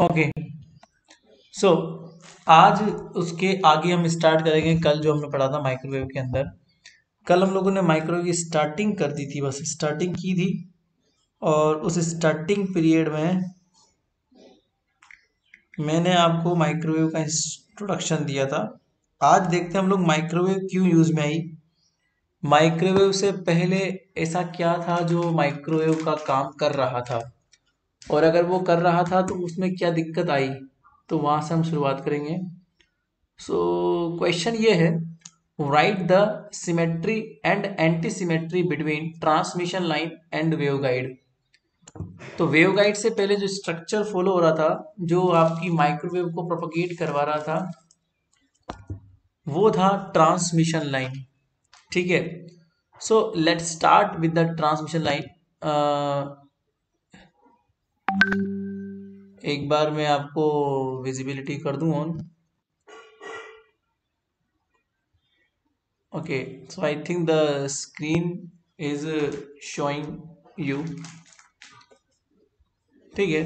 Okay so आज उसके आगे हम स्टार्ट करेंगे, कल जो हमने पढ़ा था माइक्रोवेव के अंदर, कल हम लोगों ने माइक्रोवेव की स्टार्टिंग कर दी थी, बस स्टार्टिंग की थी, और उस स्टार्टिंग पीरियड में मैंने आपको माइक्रोवेव का इंट्रोडक्शन दिया था। आज देखते हैं हम लोग माइक्रोवेव क्यों यूज़ में आई। माइक्रोवेव से पहले ऐसा क्या था जो माइक्रोवेव का काम कर रहा था? और अगर वो कर रहा था तो उसमें क्या दिक्कत आई? तो वहाँ से हम शुरुआत करेंगे। सो so, क्वेश्चन ये है write the symmetry and anti symmetry between transmission line and waveguide तो वेव गाइड से पहले जो स्ट्रक्चर फॉलो हो रहा था जो आपकी माइक्रोवेव को प्रोपोगेट करवा रहा था वो था ट्रांसमिशन लाइन ठीक है? So let start with the transmission line एक बार मैं आपको विजिबिलिटी कर दूँ on okay so I think the screen is showing you ठीक है?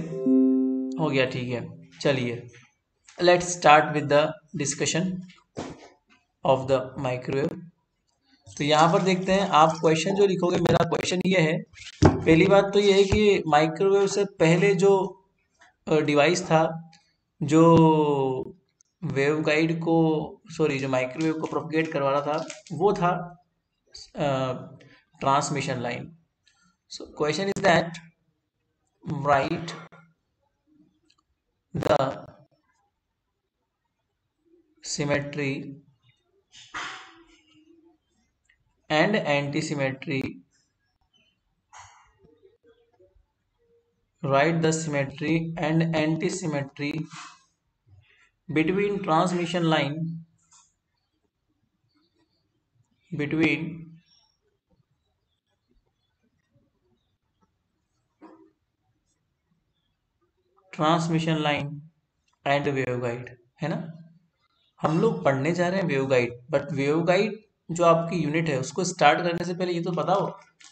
हो गया, ठीक है. चलिए. Let's start with the discussion of the microwave तो यहाँ पर देखते हैं, आप क्वेश्चन जो लिखोगे, मेरा क्वेश्चन ये है पहली बात तो ये है कि माइक्रोवेव से पहले जो डिवाइस था, जो वेव गाइड को सॉरी जो माइक्रोवेव को प्रोपगेट करवा रहा था, वो था transmission line so question is that write the symmetry and antisymmetry write the symmetry and antisymmetry between transmission line between transmission line and waveguide है ना हम लोग पढ़ने जा रहे हैं waveguide but waveguide जो आपकी यूनिट है, उसको स्टार्ट करने से पहले ये तो बताओ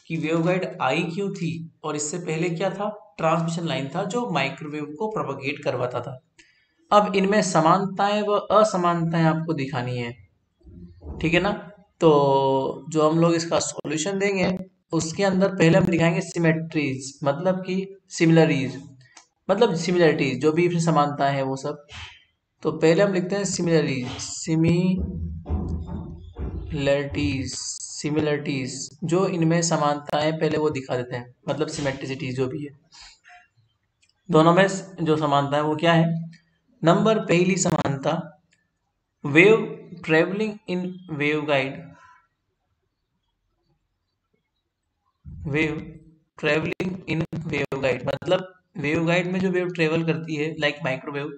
कि वेव गाइड आई क्यों थी और इससे पहले क्या था? ट्रांसमिशन लाइन था जो माइक्रोवेव को प्रोपोगेट करवाता था। अब इनमें समानताएँ व असमानताएँ आपको दिखानी है। ठीक है ना? तो जो हम लोग इसका सॉल्यूशन देंगे, उसके अंदर पहले हम दिखाएँगे सिमेट्रीज मतलब कि सिमिलरीज मतलब सिमिलरिटीज जो भी समानताएँ हैं वो सब। तो पहले हम लिखते हैं सिमिलरीज सिमी सिमिलरिटीज सिमिलरिटीज जो इनमें समानताएँ पहले वो दिखा देते हैं मतलब सिमेट्रिसिटीज जो भी है। दोनों में जो समानता है वो क्या है? नंबर, पहली समानता wave travelling in waveguide wave travelling in waveguide मतलब वेव गाइड में जो वेव ट्रेवल करती है like microwave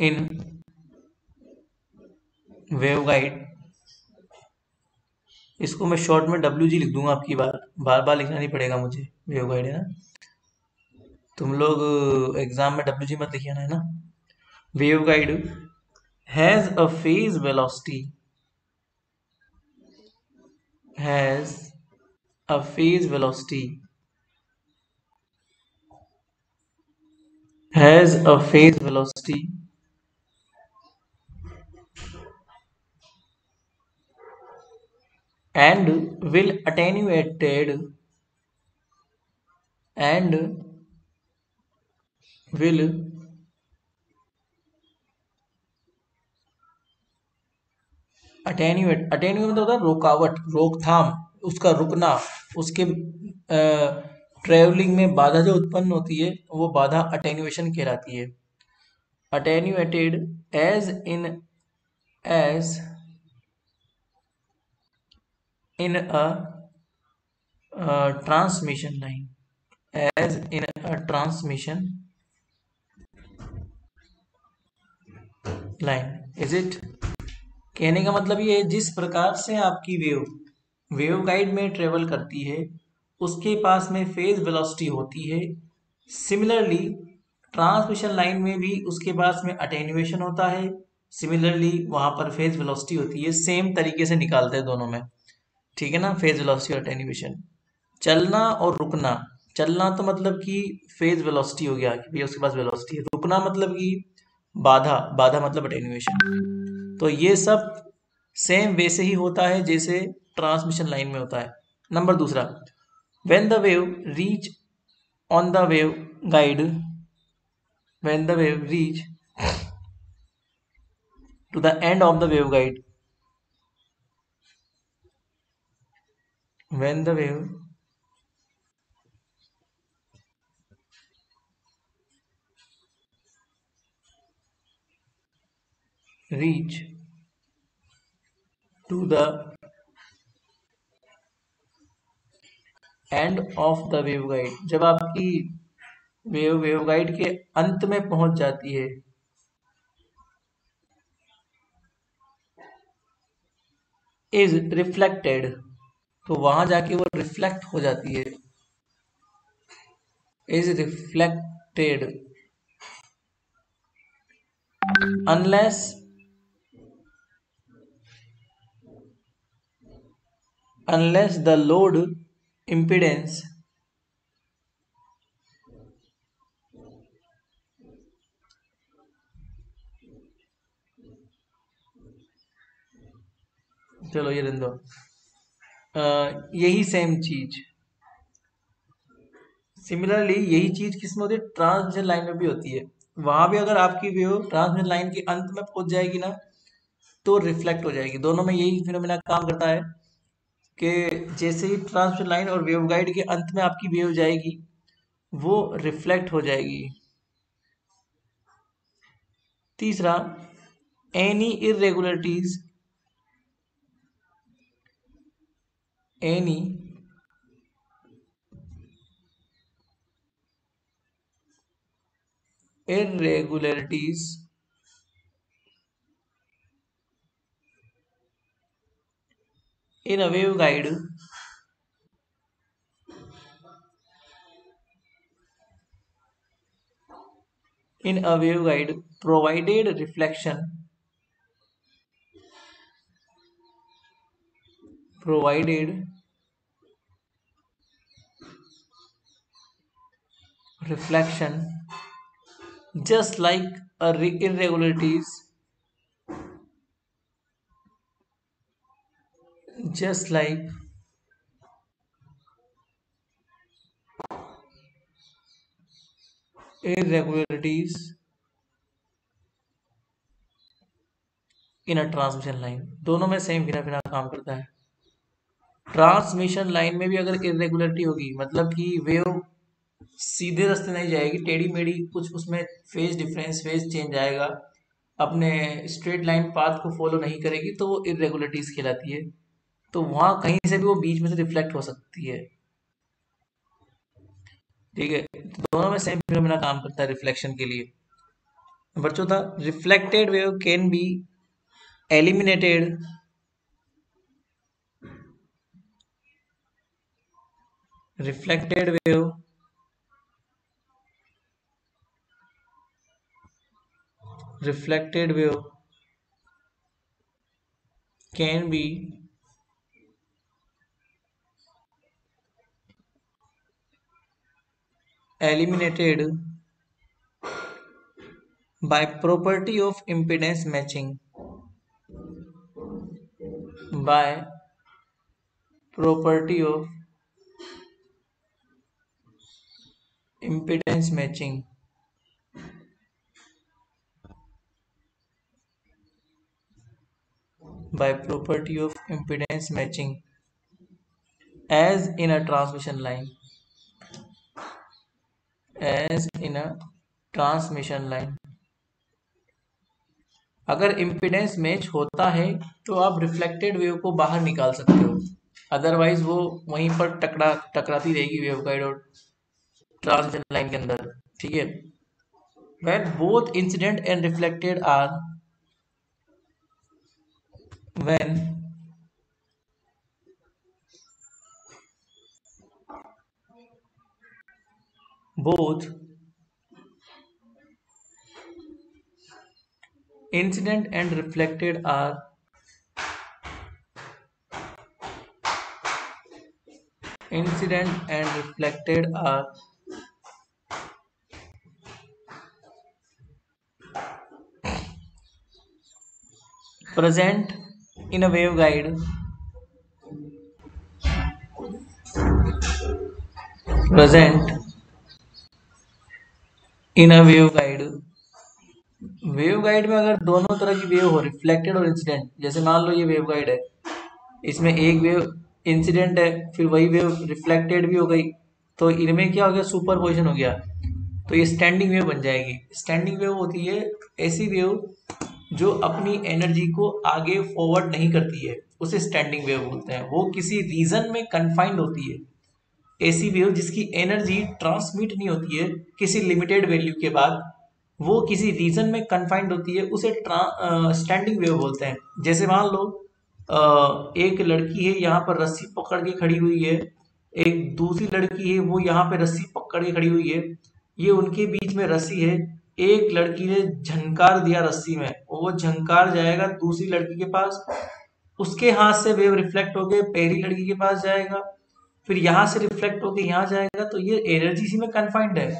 in wave guide. इसको मैं शॉर्ट में डब्ल्यू जी लिख दूँगा आपकी बार बार बार लिखना नहीं पड़ेगा मुझे, वेव गाइड है ना? तुम लोग एग्ज़ाम में डब्ल्यू जी मत लिखिए ना, है ना? Waveguide has a phase velocity has a phase velocity has a phase velocity and will attenuated, and will attenuate attenuate मतलब होता है रुकावट, रोकथाम, उसका रुकना, उसके ट्रेवलिंग में बाधा जो उत्पन्न होती है, वो बाधा अटेन्यूएशन कहलाती है। Attenuated as in as in a uh, transmission line as in a transmission line is it कहने का मतलब ये जिस प्रकार से आपकी वेव वेव गाइड में ट्रेवल करती है उसके पास में फ़ेज़ वेलोसिटी होती है। सिमिलरली ट्रांसमिशन लाइन में भी उसके पास में अटेन्यूएशन होता है। सिमिलरली वहाँ पर फ़ेज़ वेलोसिटी होती है। सेम तरीके से निकालते हैं दोनों में। ठीक है ना फ़ेज़ वेलोसिटी और अटेन्यूएशन चलना और रुकना। चलना तो मतलब कि फ़ेज़ वेलोसिटी हो गया, कि भैया उसके पास वेलोसिटी है। रुकना मतलब कि बाधा बाधा मतलब अटेन्यूएशन तो ये सब सेम वैसे ही होता है, जैसे ट्रांसमिशन लाइन में होता है। नंबर दूसरा, when the wave reach on the wave guide, when the wave reach to the end of the wave guide when the wave reach to the end of the waveguide जब आपकी wave wave guide के अंत में पहुँच जाती है is reflected तो वहाँ जाके वो रिफ्लेक्ट हो जाती है। Is reflected unless unless the load impedance चलो ये रहने दो। यही सेम चीज़। सिमिलरली यही चीज़ किसमें होती है? ट्रांसमिशन लाइन में भी होती है। वहाँ भी अगर आपकी वेव ट्रांसमिशन लाइन के अंत में पहुँच जाएगी ना तो रिफ्लेक्ट हो जाएगी। दोनों में यही फिनोमेना काम करता है कि जैसे ही ट्रांसमिशन लाइन और वेव गाइड के अंत में आपकी वेव जाएगी, वो रिफ्लेक्ट हो जाएगी। तीसरा any irregularities any irregularities in a waveguide in a waveguide provided reflection provided reflection just like a irregularities just like irregularities in a transmission line दोनों में सेम फिरा फिरा काम करता है ट्रांसमिशन लाइन में भी अगर इरेगुलरिटी होगी मतलब कि वेव सीधे रास्ते नहीं जाएगी, टेढ़ी मेढ़ी कुछ उसमें फ़ेज़ डिफरेंस, फ़ेज़ चेंज आएगा, अपने स्ट्रेट लाइन पाथ को फॉलो नहीं करेगी तो वो इरेगुलरिटीज कहलाती है। तो वहाँ कहीं से भी वो बीच में से रिफ्लेक्ट हो सकती है। ठीक है? दोनों में सेम फिनोमेना काम करता है रिफ्लेक्शन के लिए। नंबर चौथा reflected wave can be eliminated reflected wave. Reflected wave can be eliminated by property of impedance matching by property of impedance matching by property of impedance matching as in a transmission line as in a transmission line अगर impedance match होता है तो आप reflected wave को बाहर निकाल सकते हो. अदरवाइज़ वो वहीं पर टकरा, टकराती रहेगी वेव गाइड और ट्रांसमिशन लाइन के अंदर, ठीक है? When both incident and reflected are when both incident and reflected are incident and reflected are present in a waveguide. Present in a waveguide. Waveguide में अगर दोनों तरह की वेव हो रिफ्लेक्टेड और इंसिडेंट जैसे मान लो ये वेवगाइड है, इसमें एक वेव इंसिडेंट है, फिर वही वेव रिफ्लेक्टेड भी हो गई तो इनमें क्या हो गया? सुपर पोजिशन हो गया। तो ये स्टैंडिंग वेव बन जाएगी। स्टैंडिंग वेव होती है ऐसी वेव जो अपनी एनर्जी को आगे फॉरवर्ड नहीं करती है, उसे स्टैंडिंग वेव बोलते हैं। वो किसी रीजन में कन्फाइंड होती है। ऐसी वेव जिसकी एनर्जी ट्रांसमिट नहीं होती है, किसी लिमिटेड वैल्यू के बाद, वो किसी रीजन में कन्फाइंड होती है, उसे स्टैंडिंग वेव बोलते हैं। जैसे मान लो एक लड़की है, यहाँ पर रस्सी पकड़ के खड़ी हुई है, एक दूसरी लड़की है, वो यहाँ पे रस्सी पकड़ के खड़ी हुई है। ये उनके बीच में रस्सी है एक लड़की ने झंकार दिया रस्सी में वो झंकार जाएगा दूसरी लड़की के पास। उसके हाथ से वेव रिफ्लेक्ट होके पहली लड़की के पास जाएगा। फिर यहाँ से रिफ्लेक्ट होके यहाँ जाएगा। तो ये एनर्जी इसी में कन्फाइंड है।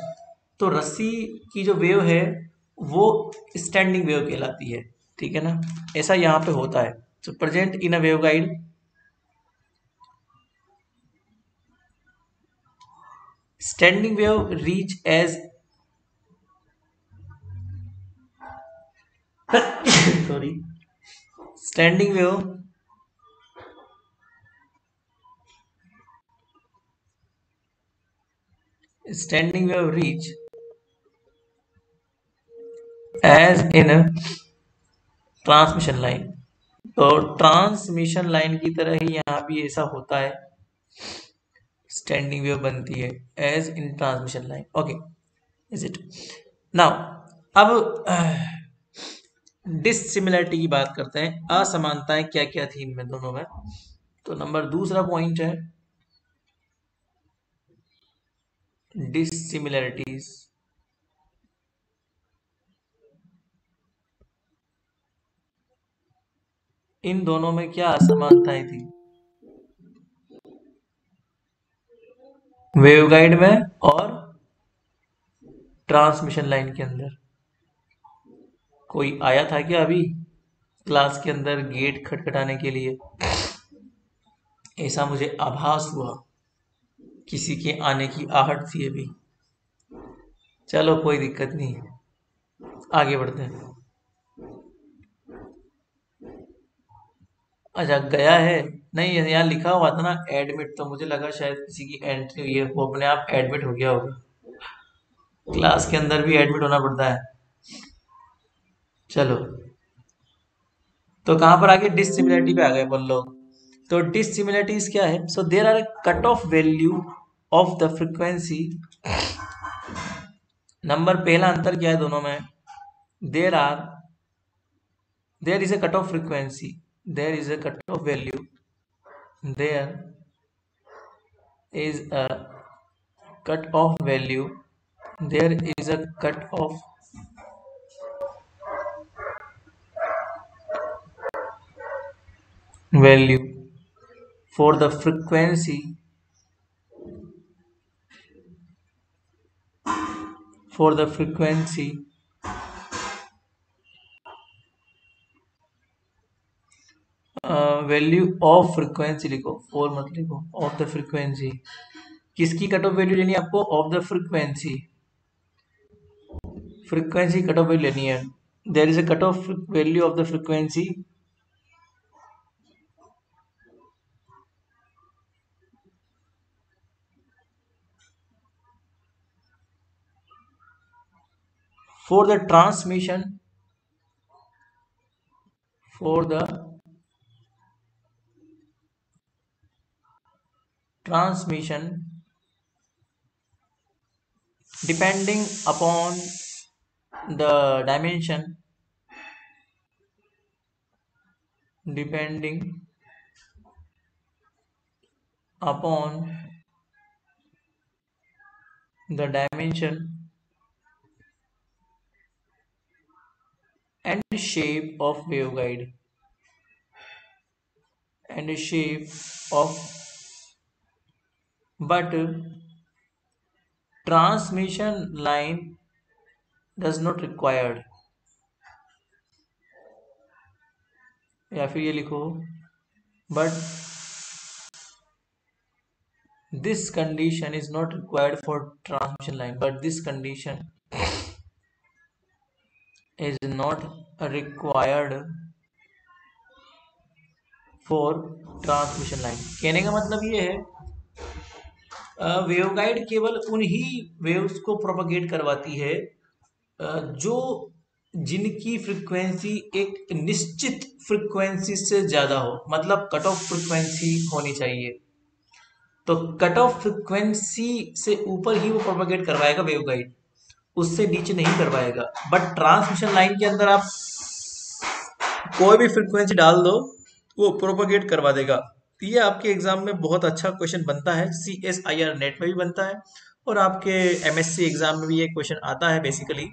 तो रस्सी की जो वेव है, वो स्टैंडिंग वेव कहलाती है। ठीक है ना? ऐसा यहाँ पे होता है। तो present in a waveguide standing wave reach as sorry standing wave standing wave reach as in transmission line तो ट्रांसमिशन लाइन की तरह ही यहाँ भी ऐसा होता है। स्टैंडिंग वेव बनती है। As in transmission line okay is it now अब डिसिमिलरिटी की बात करते हैं। असमानताएँ है, क्या क्या थी इनमें दोनों में? तो नंबर दूसरा पॉइंट है डिसिमिलरिटीज इन दोनों में क्या असमानताएँ थी? वेवगाइड में और ट्रांसमिशन लाइन के अंदर। कोई आया था क्या अभी? क्लास के अंदर गेट खटखटाने के लिए? ऐसा मुझे आभास हुआ। किसी के आने की आहट थी अभी। चलो, कोई दिक्कत नहीं। आगे बढ़ते हैं। अच्छा गया है? नहीं, यहाँ लिखा हुआ था ना एडमिट तो मुझे लगा शायद किसी की एंट्री हुई है। वो अपने आप एडमिट हो गया होगा। क्लास के अंदर भी एडमिट होना पड़ता है। चलो। तो कहाँ पर आगे? डिसिमिलरिटी पे आ गए अपन लोग। तो डिसिमिलरिटीज क्या है? So there are cut off value of the frequency number पहला अंतर क्या है दोनों में? There are there is a cut off frequency cut off value there is a cut off value there is a cut cutoff value for the frequency for the frequency value of frequency लिखो four मत लिखो of the frequency किसकी cut off value लेनी है आपको? Of the frequency frequency cut off value लेनी है। There is a cut off value of the frequency for the transmission for the transmission depending upon the dimension depending upon the dimension and shape of waveguide and shape of but transmission line does not required या फिर ये लिखो but this condition is not required for transmission line but this condition is not required for transmission line. कहने का मतलब ये है waveguide केवल उन्हीं वेव्स को प्रोपगेट करवाती है जो जिनकी फ्रीक्वेंसी एक निश्चित फ्रीक्वेंसी से ज़्यादा हो। मतलब कट ऑफ़ फ्रीक्वेंसी होनी चाहिए। तो कट ऑफ़ फ्रीक्वेंसी से ऊपर ही वो प्रोपगेट करवाएगा वेवगाइड उससे नीचे नहीं करवाएगा। बट ट्रांसमिशन लाइन के अंदर आप कोई भी फ्रीक्वेंसी डाल दो, वो प्रोपगेट करवा देगा। ये आपके एग्ज़ाम में बहुत अच्छा क्वेश्चन बनता है। C S I R NET में भी बनता है। और आपके एम एस सी एग्ज़ाम में भी ये क्वेश्चन आता है बेसिकली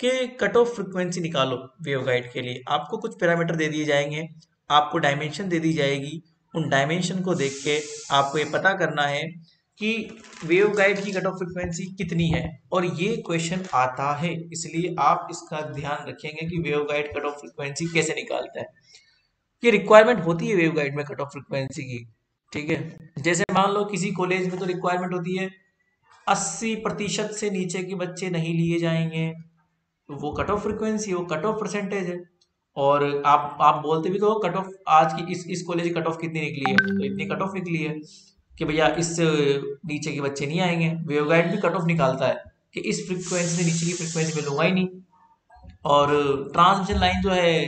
कि कट ऑफ़ फ्रिक्वेंसी निकालो वेव गाइड के लिए। आपको कुछ पैरामीटर दे दिए जाएँगे, आपको डायमेंशन दे दी जाएगी। उन डायमेंशन को देख के आपको ये पता करना है कि वेव गाइड की कट ऑफ़ फ्रिक्वेंसी कितनी है? और ये क्वेश्चन आता है, इसलिए आप इसका ध्यान रखेंगे कि wave guide cut off frequency कैसे निकालता है। ये रिक्वायरमेंट होती है वेव गाइड में कट ऑफ़ फ्रिक्वेंसी की, ठीक है? जैसे मान लो किसी कॉलेज में तो रिक्वायरमेंट होती है, अस्सी प्रतिशत से नीचे के बच्चे नहीं लिए जाएँगे तो वो कट ऑफ़ फ्रिक्वेंसी वो कट ऑफ़ परसेंटेज है। और आप आप बोलते भी तो कट ऑफ़ आज की, इस इस कॉलेज कट ऑफ़ कितनी निकली है? तो इतनी कट ऑफ़ निकली है। कि भैया इस नीचे के बच्चे नहीं आएँगे। वेव गाइड भी कट ऑफ़ निकालता है कि इस फ्रिक्वेंसी से नीचे की फ्रिक्वेंसी में लूँगा ही नहीं। और ट्रांसमिशन लाइन जो है,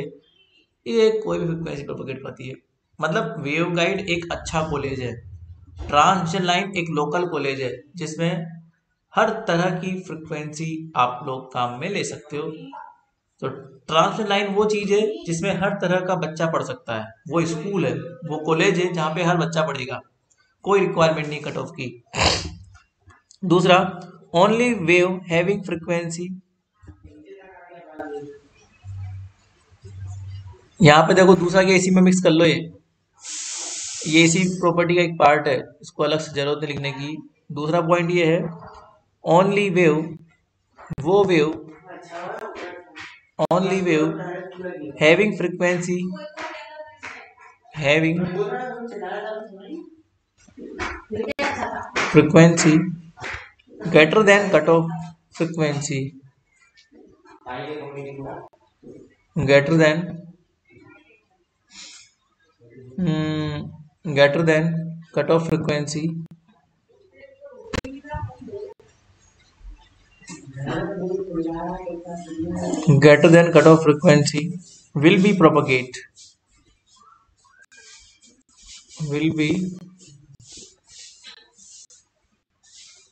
ये कोई भी फ्रिक्वेंसी प्रोपोगेट करती है। मतलब वेव गाइड एक अच्छा कॉलेज है। ट्रांसमिशन लाइन एक लोकल कॉलेज है, जिसमें हर तरह की फ्रिक्वेंसी आप लोग काम में ले सकते हो। तो ट्रांसमिशन लाइन वो चीज़ है, जिसमें हर तरह का बच्चा पढ़ सकता है। वो स्कूल है, वो कॉलेज है, जहाँ पे हर बच्चा पढ़ेगा। कोई रिक्वायरमेंट नहीं कट ऑफ़ की। दूसरा ओनली वेव हैविंग फ्रिक्वेंसी यहाँ पे देखो दूसरा के एसी में मिक्स कर लो ये। ये एसी प्रॉपर्टी का एक पार्ट है, इसको अलग से ज़रूरत है लिखने की। दूसरा पॉइंट ये है ओनली वेव वो wave only wave having frequency having frequency greater than cutoff frequency greater than mm, greater than cutoff frequency greater than cutoff frequency will be propagate will be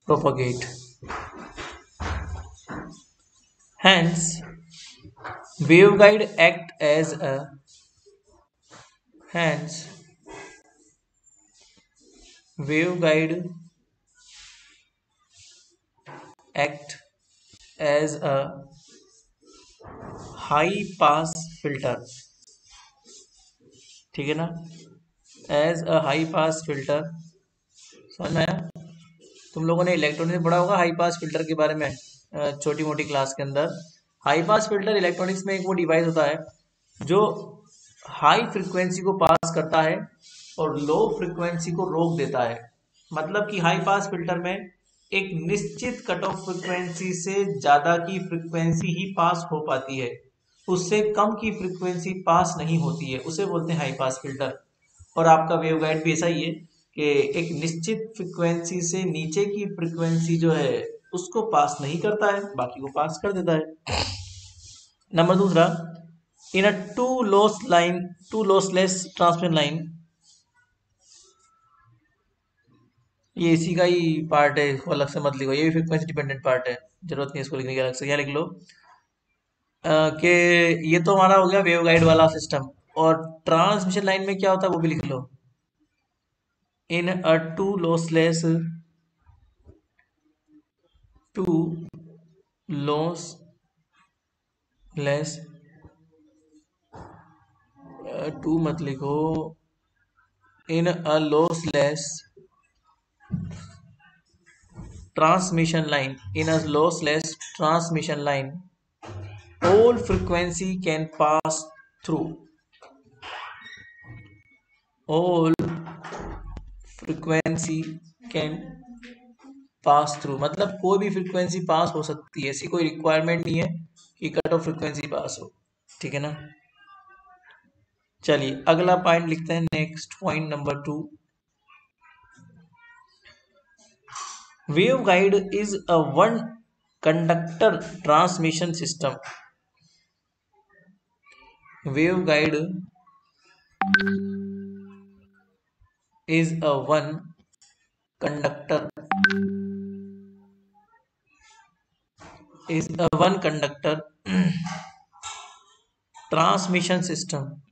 propagate hence waveguide act as a Hence, waveguide act as a high pass filter ठीक है ना as a high pass filter समझ में आया तुम लोगों ने electronics पढ़ा होगा हाई पास फ़िल्टर के बारे में छोटी मोटी क्लास के अंदर। हाई पास फ़िल्टर इलेक्ट्रॉनिक्स में एक वो डिवाइस होता है, जो हाई फ्रिक्वेंसी को पास करता है और लो फ्रिक्वेंसी को रोक देता है। मतलब कि हाई पास फ़िल्टर में एक निश्चित कट ऑफ़ फ्रिक्वेंसी से ज़्यादा की फ्रिक्वेंसी ही पास हो पाती है। उससे कम की फ्रिक्वेंसी पास नहीं होती है, उसे बोलते हैं हाई पास फ़िल्टर और आपका वेव गाइड भी ऐसा ही है। कि एक निश्चित फ्रिक्वेंसी से नीचे की फ्रिक्वेंसी जो है, उसको पास नहीं करता है, बाकी को पास कर देता है। नंबर दूसरा, in a two loss line, two lossless transmission line ये इसी का ही पार्ट है, इसको अलग से मत लिखो, ये भी फ्रिक्वेंसी डिपेंडेंट पार्ट है, ज़रूरत नहीं इसको लिखने की अलग से क्या लिख लो। कि ये तो हमारा हो गया वेव गाइड वाला सिस्टम और ट्रांसमिशन लाइन में क्या होता है वो भी लिख लो। In a two lossless two lossless two मत लिखो in a lossless transmission line in a lossless transmission line all frequency can pass through all frequency can pass through मतलब कोई भी फ्रीक्वेंसी पास हो सकती है। ऐसी कोई रिक्वायरमेंट नहीं है कि कट ऑफ़ फ्रिक्वेंसी पास हो। ठीक है ना? चलिए, अगला पॉइंट लिखते हैं next point number two waveguide is a one conductor transmission system wave waveguide is a one conductor. Is a one conductor transmission system.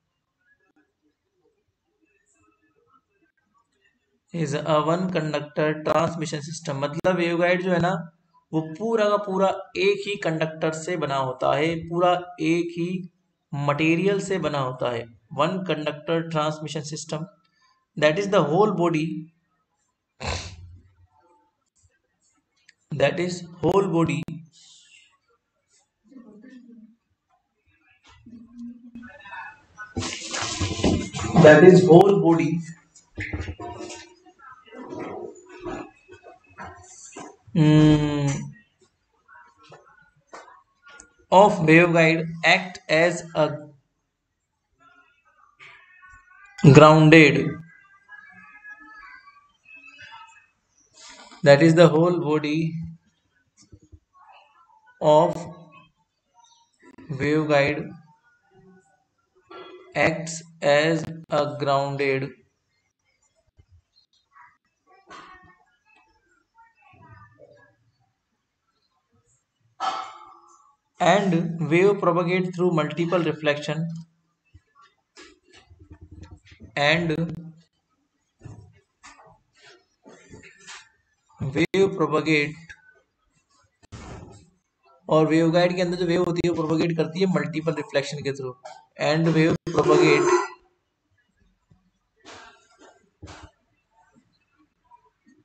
Is a one conductor transmission system मतलब waveguide जो है ना, वो पूरा का पूरा एक ही कंडक्टर से बना होता है। पूरा एक ही मटेरियल से बना होता है। One conductor transmission system that is the whole body. That is whole body. That is whole body. Mm, of waveguide act as a grounded. That is the whole body of waveguide acts as a grounded and wave propagate through multiple reflection and wave propagate और wave guide के अंदर जो wave होती है, वो propagate करती है multiple reflection के through and wave propagate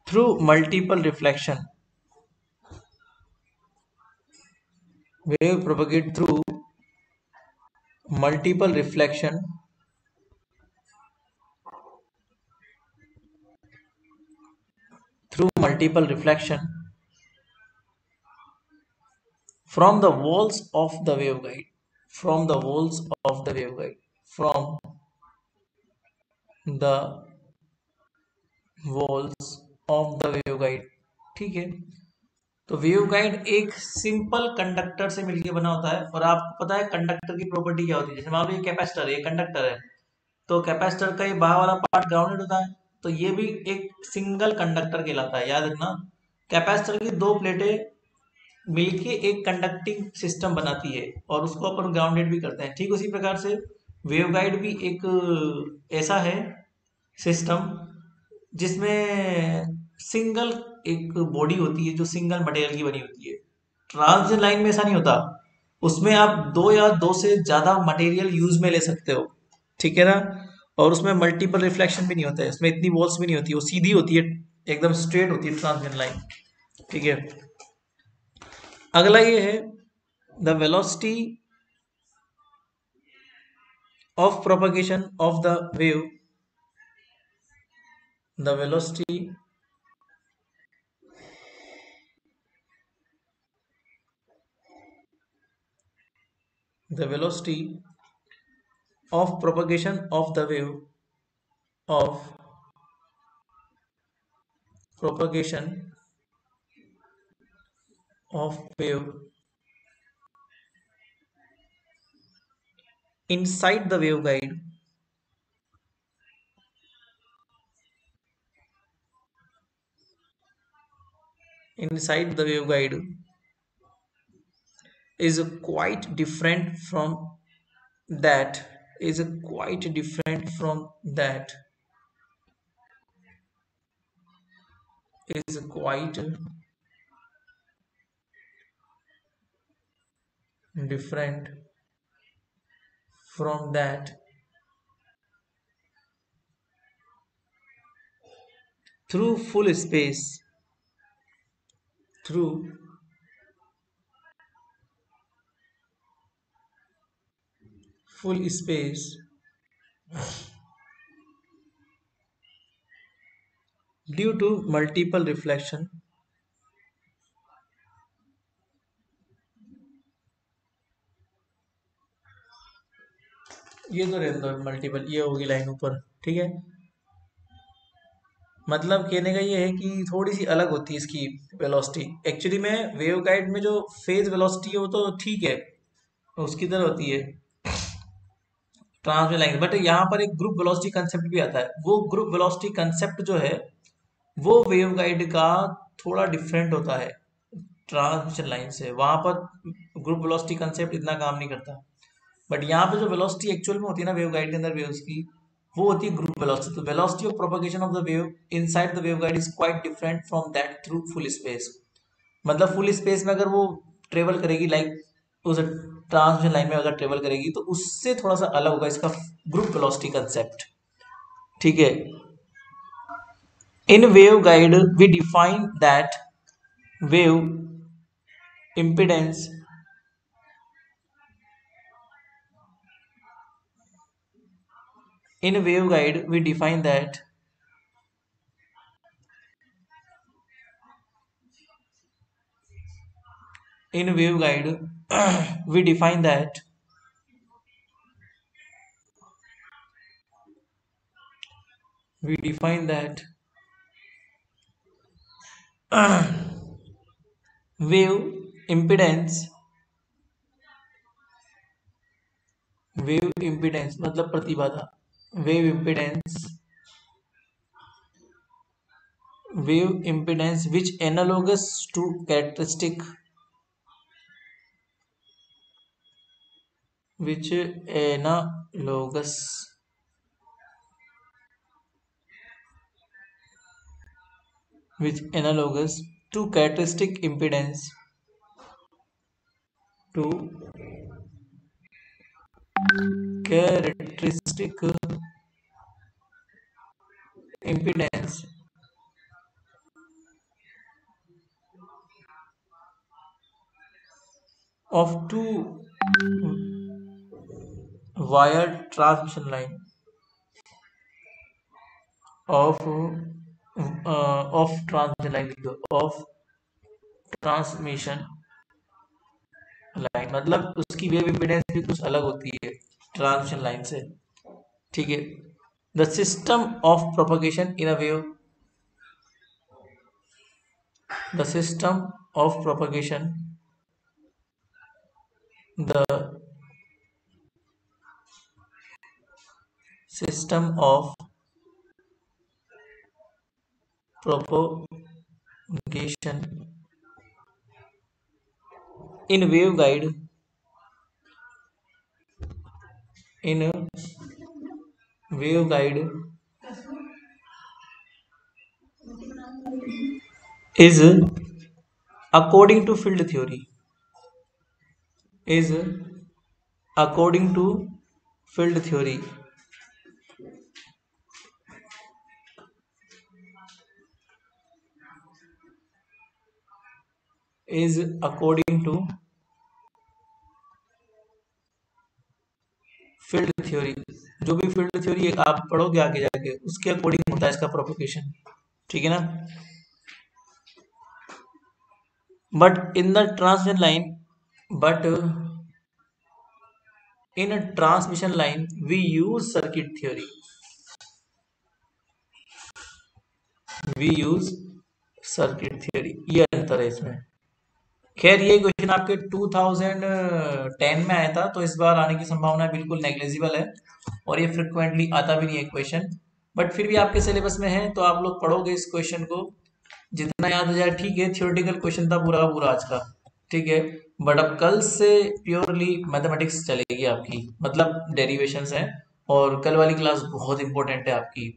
through multiple reflection wave propagate through multiple reflection through multiple reflection from the walls of the waveguide from the walls of the waveguide from the walls of the waveguide ठीक है तो wave guide एक simple conductor से मिलकर बना होता है और आपको पता है कंडक्टर की प्रॉपर्टी क्या होती है जैसे मान लो ये कैपेसिटर है कंडक्टर है तो कैपेसिटर का ये बाहर वाला पार्ट ग्राउंडेड होता है तो ये भी एक सिंगल कंडक्टर कहलाता है, याद रखना। कैपेसिटर की दो प्लेटें मिलके एक कंडक्टिंग सिस्टम बनाती है और उसको अपन ग्राउंडेड भी करते हैं। ठीक उसी प्रकार से वेव गाइड भी एक, ऐसा है सिस्टम जिसमें सिंगल एक बॉडी होती है जो सिंगल मटेरियल की बनी होती है। ट्रांसजन लाइन में ऐसा नहीं होता। उसमें आप दो या दो से ज़्यादा मटेरियल यूज़ में ले सकते हो। ठीक है ना? और उसमें मल्टीपल रिफ्लेक्शन भी नहीं होता है, उसमें इतनी वॉल्स भी नहीं होती, वो सीधी होती है, एकदम स्ट्रेट होती है ट्रांसजन लाइन ठीक है? अगला ये है the velocity of propagation of the wave the velocity the velocity of propagation of the wave of propagation of wave inside the waveguide. Inside the waveguide is quite different from that is quite different from that. Is quite different from that. Through full space through full space. Due to multiple reflection, ये तो रहने दो multiple ये होगी line ऊपर, ठीक है? मतलब कहने का ये है कि थोड़ी सी अलग होती है इसकी वेलोसिटी एक्चुअली में वेव गाइड में जो फ़ेज़ वेलोसिटी है वो तो ठीक है, उसकी तरह होती है। ट्रांसमिशन लाइन बट यहाँ पर एक ग्रुप वेलोसिटी कंसेप्ट भी आता है। वो ग्रुप वेलोसिटी कंसेप्ट जो है, वो वेव गाइड का थोड़ा डिफरेंट होता है ट्रांसमिशन लाइन से। वहाँ पर ग्रुप वेलोसिटी कंसेप्ट इतना काम नहीं करता। बट यहाँ पे जो वेलोसिटी एक्चुअल में होती है ना वेव गाइड के अंदर वेव्स की, वो होती है ग्रुप वेलोसिटी तो velocity of propagation of the wave inside the waveguide is quite different from that through full space मतलब फुल स्पेस में अगर वो ट्रेवल करेगी लाइक उस ट्रांसमिशन लाइन में अगर ट्रेवल करेगी तो उससे थोड़ा सा अलग होगा इसका ग्रुप वेलोसिटी कंसेप्ट ठीक है? In waveguide we define that wave impedance in waveguide we define that in waveguide we define that. We define that. wave impedance. Wave impedance मतलब प्रतिबाधा. Wave impedance wave impedance which analogous to characteristic which analogous which analogous to characteristic impedance. To characteristic impedance. Of two transmission line of uh, of transmission line of transmission line. मतलब उसकी wave impedance भी कुछ अलग होती है transmission line से। ठीक है? The system of propagation in a wave the system of propagation the system of propagation. In waveguide in waveguide is according to field theory is according to field theory is according to field theory जो भी field theory आप पढ़ोगे आगे जाके, उसके according होता है इसका प्रोपोगेशन ठीक है ना? But in the transmission line but in transmission line we use circuit theory we use circuit theory ये अंतर है इसमें। खैर, ये क्वेश्चन आपके 2010 में आया था तो इस बार आने की संभावना बिल्कुल नेग्लेजिबल है और ये फ्रिक्वेंटली आता भी नहीं है क्वेश्चन बट फिर भी आपके सिलेबस में है तो आप लोग पढ़ोगे इस क्वेश्चन को। जितना याद हो जाए, ठीक है थियोरटिकल क्वेश्चन था पूरा पूरा आज का। ठीक है बट अब कल से प्योरली मैथमेटिक्स चलेगी आपकी। मतलब डेरिवेशन है, और कल वाली क्लास बहुत इंपॉर्टेंट है आपकी।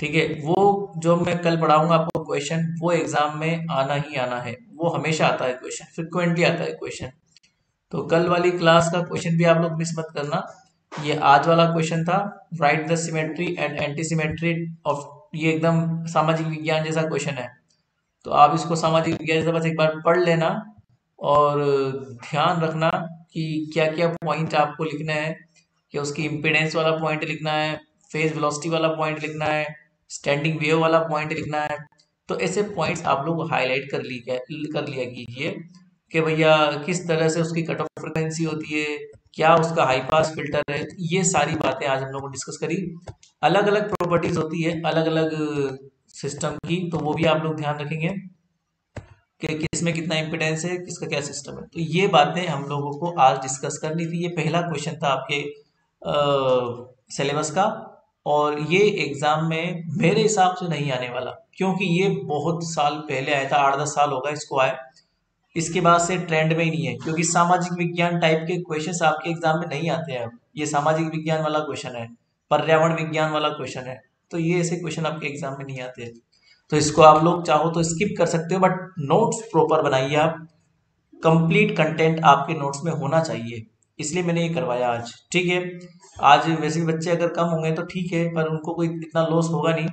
ठीक है? वो जो मैं कल पढ़ाऊँगा आपको क्वेश्चन वो एग्ज़ाम में आना ही आना है। वो हमेशा आता है क्वेश्चन फ्रिक्वेंटली आता है क्वेश्चन तो कल वाली क्लास का क्वेश्चन भी आप लोग मिस मत करना। ये आज वाला क्वेश्चन था write the symmetry and anti symmetry of ये एकदम सामाजिक विज्ञान जैसा क्वेश्चन है। तो आप इसको सामाजिक विज्ञान से बस एक बार पढ़ लेना और ध्यान रखना कि क्या क्या पॉइंट आपको लिखना है कि उसकी इम्पिडेंस वाला पॉइंट लिखना है फ़ेज़ वेलोसिटी वाला पॉइंट लिखना है, स्टैंडिंग वेव वाला पॉइंट लिखना है। तो ऐसे पॉइंट्स आप लोग हाईलाइट कर ली कर लिया कीजिए कि भैया किस तरह से उसकी कट ऑफ़ फ्रिक्वेंसी होती है, क्या उसका हाई पास फ़िल्टर है ये सारी बातें आज हम लोग डिस्कस करी। अलग अलग प्रॉपर्टीज़ होती है अलग अलग सिस्टम की तो वो भी आप लोग ध्यान रखेंगे कि किसमें कितना इम्पिडेंस है, किसका क्या सिस्टम है। तो ये बातें हम लोगों को आज डिस्कस करनी थी। ये पहला क्वेश्चन था आपके सिलेबस का। और ये एग्ज़ाम में मेरे हिसाब से नहीं आने वाला, क्योंकि ये बहुत साल पहले आया था, आठ दस साल होगा इसको आए। इसके बाद से ट्रेंड में ही नहीं है, क्योंकि सामाजिक विज्ञान टाइप के क्वेश्चंस आपके एग्ज़ाम में नहीं आते हैं। ये सामाजिक विज्ञान वाला क्वेश्चन है, पर्यावरण विज्ञान वाला क्वेश्चन है तो ये ऐसे क्वेश्चन आपके एग्ज़ाम में नहीं आते तो इसको आप लोग चाहो तो स्किप कर सकते हो बट नोट्स प्रॉपर बनाइए आप। कंप्लीट कंटेंट आपके नोट्स में होना चाहिए। इसलिए मैंने ये करवाया आज। ठीक है? आज वैसे भी बच्चे अगर कम होंगे तो ठीक है, पर उनको कोई इतना लॉस होगा नहीं,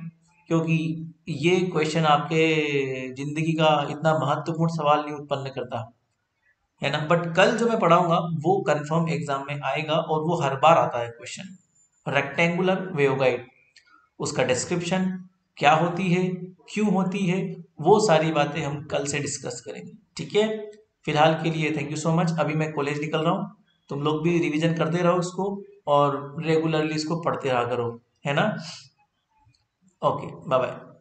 क्योंकि ये क्वेश्चन आपके ज़िंदगी का इतना महत्वपूर्ण सवाल नहीं उत्पन्न करता। है ना? बट कल जो मैं पढ़ाऊँगा, वो कंफर्म एग्ज़ाम में आएगा और वो हर बार आता है क्वेश्चन रेक्टेंगुलर वेवगाइड उसका डिस्क्रिप्शन क्या होती है, क्यों होती है, वो सारी बातें हम कल से डिस्कस करेंगे। ठीक है? फ़िलहाल के लिए थैंक यू सो मच अभी मैं कॉलेज निकल रहा हूँ। तुम लोग भी रिवीजन करते रहो इसको और रेगुलरली इसको पढ़ते रहा करो, है ना? Okay bye bye